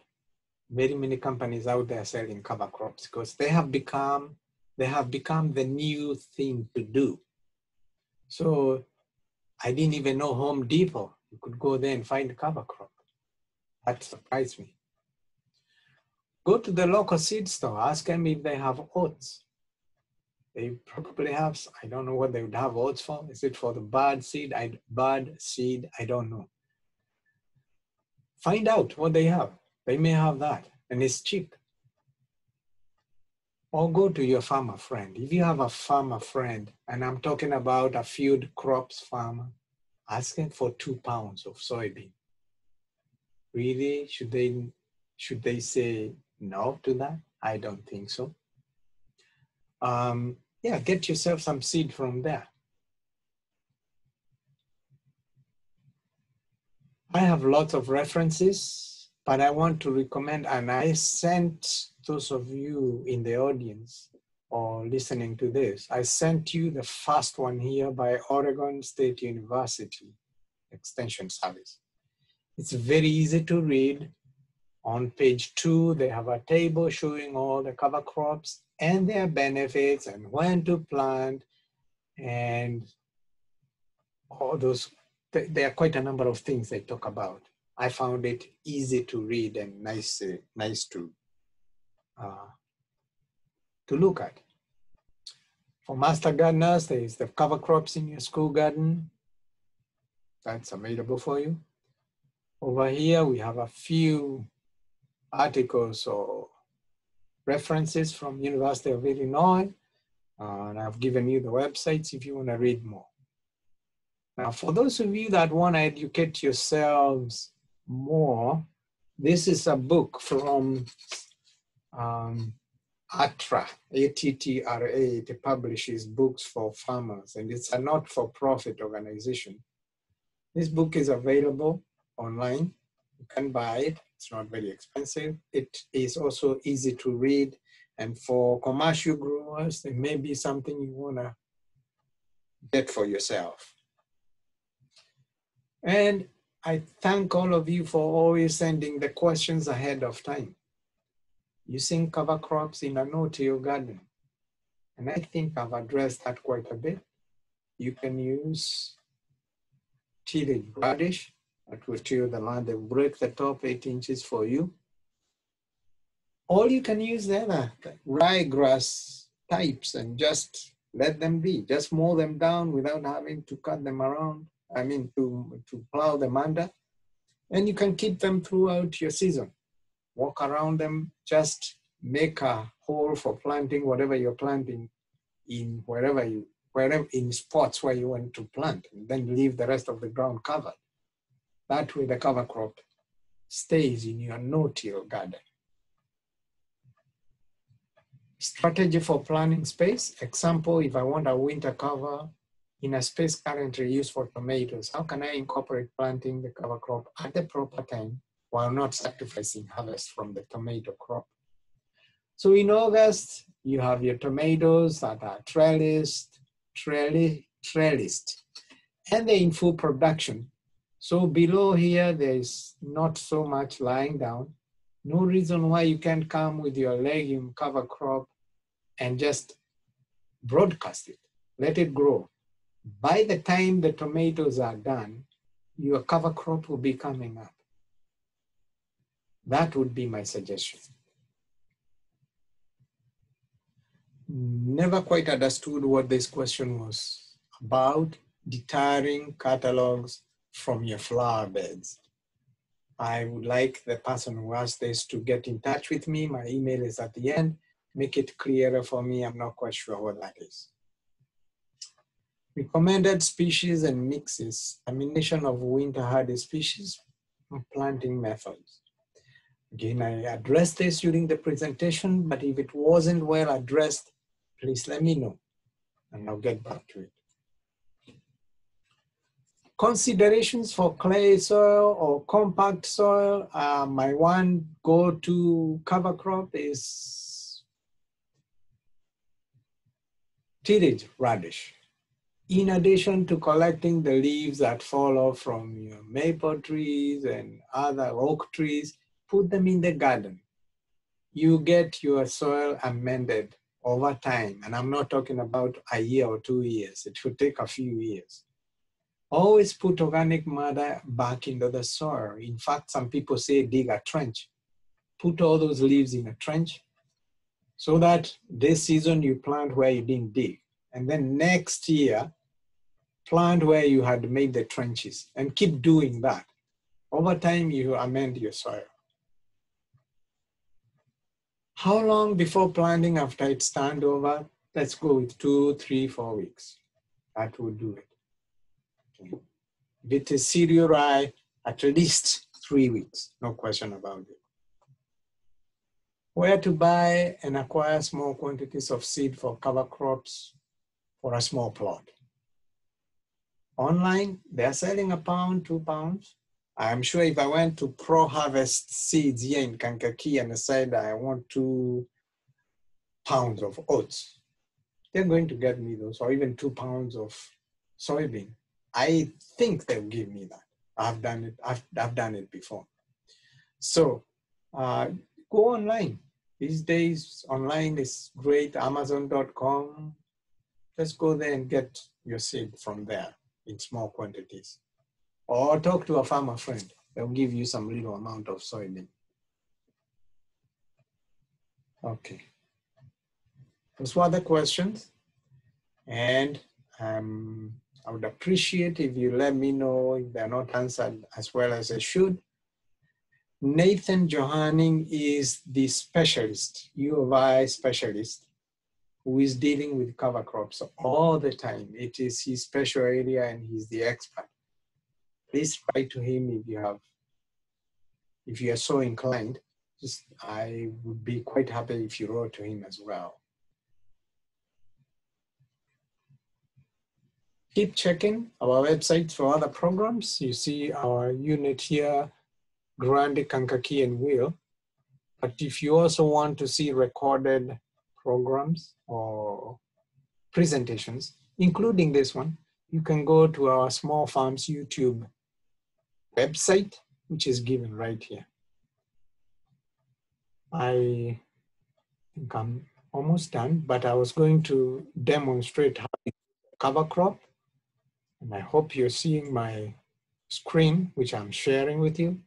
Very many companies out there selling cover crops because they have become they have become the new thing to do. So I didn't even know Home Depot. You could go there and find cover crop. That surprised me. Go to the local seed store, ask them if they have oats. They probably have, I don't know what they would have oats for. Is it for the bad seed? I, bud seed, I don't know. Find out what they have. They may have that and it's cheap. Or go to your farmer friend. If you have a farmer friend, and I'm talking about a field crops farmer, asking for two pounds of soybean. Really, should they should they say no to that? I don't think so. Um, yeah, get yourself some seed from there. I have lots of references, but I want to recommend, and I sent those of you in the audience or listening to this, I sent you the first one here by Oregon State University Extension Service. It's very easy to read. On page two, they have a table showing all the cover crops and their benefits and when to plant and all those. There are quite a number of things they talk about. I found it easy to read and nice, uh, nice to uh, to look at. For master gardeners, there is the cover crops in your school garden. That's available for you. Over here, we have a few articles or references from University of Illinois. And I've given you the websites if you want to read more. Now, for those of you that want to educate yourselves more, this is a book from um, ATTRA, A-T-T-R-A, it publishes books for farmers and it's a not-for-profit organization. This book is available online. You can buy it. It's not very expensive. It is also easy to read. And for commercial growers, it may be something you want to get for yourself. And I thank all of you for always sending the questions ahead of time using cover crops in a no-till garden. And I think I've addressed that quite a bit. You can use tillage radish that will till the land and break the top eight inches for you. Or you can use the other ryegrass types and just let them be. Just mow them down without having to cut them around. I mean, to, to plow them under. And you can keep them throughout your season walk around them, just make a hole for planting whatever you're planting in wherever you, wherever in spots where you want to plant, and then leave the rest of the ground covered. That way the cover crop stays in your no-till garden. Strategy for planning space. Example, if I want a winter cover in a space currently used for tomatoes, how can I incorporate planting the cover crop at the proper time while not sacrificing harvest from the tomato crop. So in August, you have your tomatoes that are trellised, trellised, and they're in full production. So below here, there's not so much lying down. No reason why you can't come with your legume cover crop and just broadcast it, let it grow. By the time the tomatoes are done, your cover crop will be coming up. That would be my suggestion. Never quite understood what this question was about, deterring catalogs from your flower beds. I would like the person who asked this to get in touch with me. My email is at the end. Make it clearer for me. I'm not quite sure what that is. Recommended species and mixes, termination of winter hardy species, planting methods. Again, I addressed this during the presentation, but if it wasn't well addressed, please let me know and I'll get back to it. Considerations for clay soil or compact soil. Uh, my one go-to cover crop is tillage radish. in addition to collecting the leaves that fall off from your maple trees and other oak trees, put them in the garden. You get your soil amended over time. And I'm not talking about a year or two years, it will take a few years. Always put organic matter back into the soil. In fact, some people say dig a trench. Put all those leaves in a trench so that this season you plant where you didn't dig. And then next year, plant where you had made the trenches and keep doing that. Over time, you amend your soil. How long before planting after it's turned over? Let's go with two, three, four weeks. That will do it. Rye, at least three weeks, no question about it. Where to buy and acquire small quantities of seed for cover crops for a small plot. Online, they're selling a pound, two pounds. I'm sure if I went to Pro Harvest Seeds here in Kankakee and I said I want two pounds of oats, they're going to get me those, or even two pounds of soybean. I think they'll give me that. I've done it. I've, I've done it before. So uh, go online. These days, online is great. Amazon.com. Just go there and get your seed from there in small quantities. Or talk to a farmer friend. They'll give you some little amount of soybean. Okay. Those were the questions. And um, I would appreciate if you let me know if they're not answered as well as I should. Nathan Johanning is the specialist, U of I specialist, who is dealing with cover crops all the time. It is his special area and he's the expert. Please write to him if you have, if you are so inclined. Just, I would be quite happy if you wrote to him as well. Keep checking our websites for other programs. You see our unit here, Grundy Kankakee and Will. But if you also want to see recorded programs or presentations, including this one, you can go to our Small Farms YouTube website, which is given right here. I think I'm almost done, but I was going to demonstrate how cover crop and I hope you're seeing my screen, which I'm sharing with you.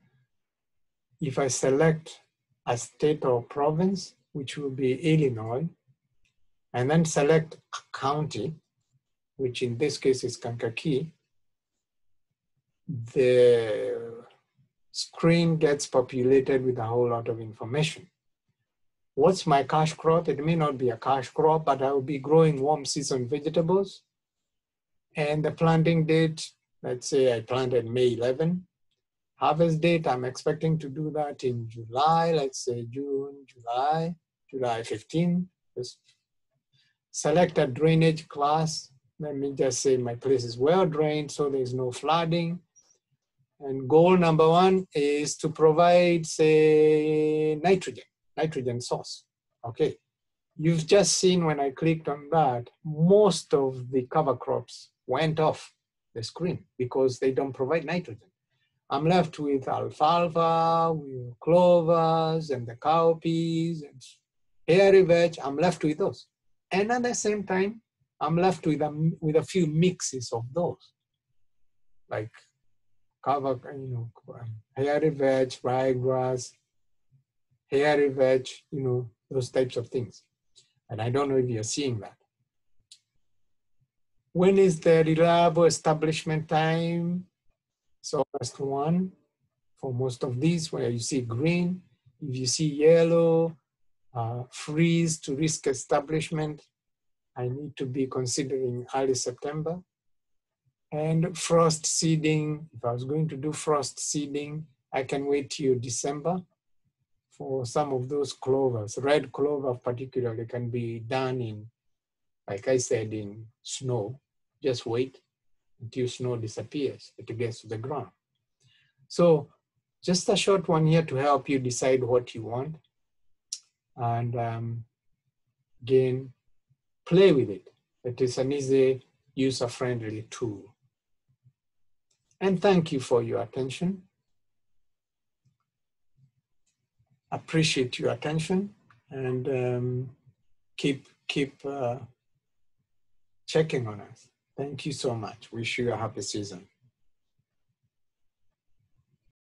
If I select a state or province, which will be Illinois, and then select a county, which in this case is Kankakee, the screen gets populated with a whole lot of information. What's my cash crop? It may not be a cash crop, but I will be growing warm season vegetables and the planting date, let's say I planted May 11. Harvest date, I'm expecting to do that in July, let's say June, July, July 15. Just select a drainage class. Let me just say my place is well drained, so there's no flooding. And goal number one is to provide, say, nitrogen, nitrogen source. Okay. You've just seen when I clicked on that, most of the cover crops went off the screen because they don't provide nitrogen. I'm left with alfalfa, with clovers, and the cowpeas, and hairy vetch. I'm left with those. And at the same time, I'm left with a, with a few mixes of those, like cover, you know, hairy vetch, ryegrass, hairy vetch, you know, those types of things. And I don't know if you're seeing that. When is the reliable establishment time? So August 1 for most of these where you see green. If you see yellow, uh, freeze to risk establishment, I need to be considering early September. And frost seeding, if I was going to do frost seeding, I can wait till December for some of those clovers. Red clover particularly can be done in like I said, in snow, just wait until snow disappears, it gets to the ground. So just a short one here to help you decide what you want. And um, again, play with it. It is an easy, user-friendly tool. And thank you for your attention. Appreciate your attention and um, keep keep uh, checking on us. Thank you so much. Wish you a happy season.